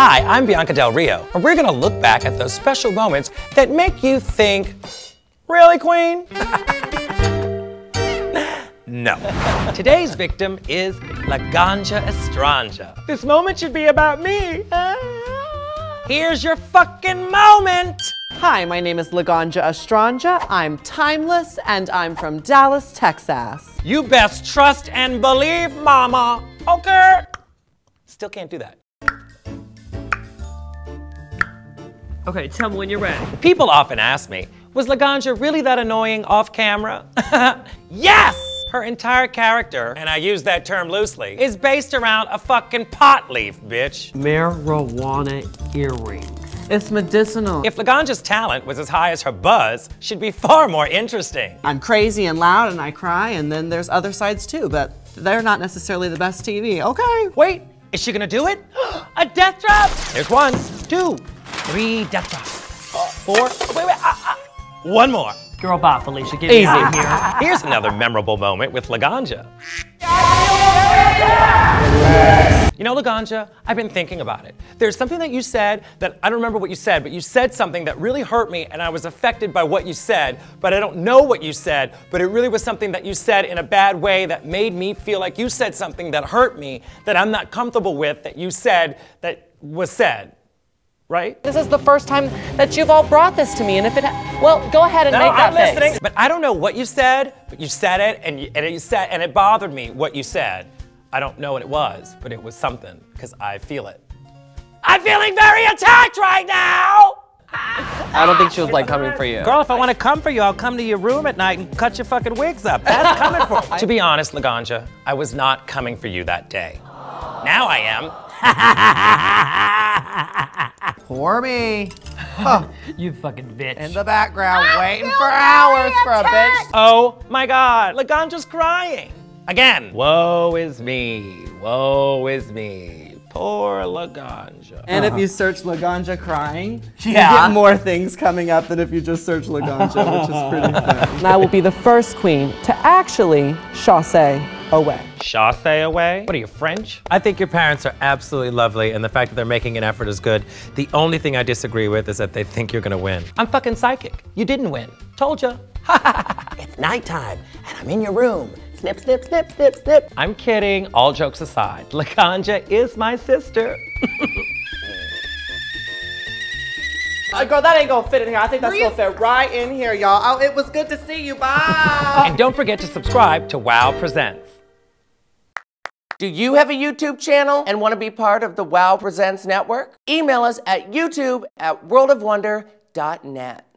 Hi, I'm Bianca Del Rio, and we're gonna look back at those special moments that make you think, really, Queen? no. Today's victim is Laganja Estranja. This moment should be about me. Here's your fucking moment! Hi, my name is Laganja Estranja. I'm timeless and I'm from Dallas, Texas. You best trust and believe, mama. Okay? Still can't do that. Okay, tell me when you're ready. People often ask me, was Laganja really that annoying off camera? yes! Her entire character, and I use that term loosely, is based around a fucking pot leaf, bitch. Marijuana earrings. It's medicinal. If Laganja's talent was as high as her buzz, she'd be far more interesting. I'm crazy and loud and I cry, and then there's other sides too, but they're not necessarily the best TV. Okay. Wait, is she gonna do it? a death drop! Here's one, two, three death drops. Uh, four, wait, wait, uh, uh, one more. Girl, bye, Felicia. Get me out here. Here's another memorable moment with Laganja. You know, Laganja, I've been thinking about it. There's something that you said that I don't remember what you said, but you said something that really hurt me, and I was affected by what you said, but I don't know what you said, but it really was something that you said in a bad way that made me feel like you said something that hurt me, that I'm not comfortable with, that you said that was said. Right? This is the first time that you've all brought this to me, and if it, well, go ahead and No, make that I'm listening. face. But I don't know what you said, but you said it, and you, and you said, and it bothered me what you said. I don't know what it was, but it was something because I feel it. I'm feeling very attacked right now. I don't think she was like coming for you. Girl, if I want to come for you, I'll come to your room at night and cut your fucking wigs up. That's coming for me. to be honest, Laganja, I was not coming for you that day. Now I am. Poor me. You fucking bitch. In the background, ah, waiting for hours for a bitch. Oh my God, Laganja's crying. Again. Woe is me. Woe is me. Poor Laganja. And if uh-huh. you search Laganja crying, you Yeah. get more things coming up than if you just search Laganja, which is pretty fun. And I will be the first queen to actually chasse away. Chasse away? What are you, French? I think your parents are absolutely lovely, and the fact that they're making an effort is good. The only thing I disagree with is that they think you're gonna win. I'm fucking psychic. You didn't win. Told ya. it's nighttime, and I'm in your room. Snip, snip, snip, snip, snip. I'm kidding. All jokes aside, Laganja is my sister. Uh, girl, that ain't gonna fit in here. I think that's gonna fit right in here, y'all. Oh, it was good to see you. Bye. and don't forget to subscribe to Wow Presents. Do you have a YouTube channel and want to be part of the Wow Presents network? Email us at youtube at worldofwonder.net.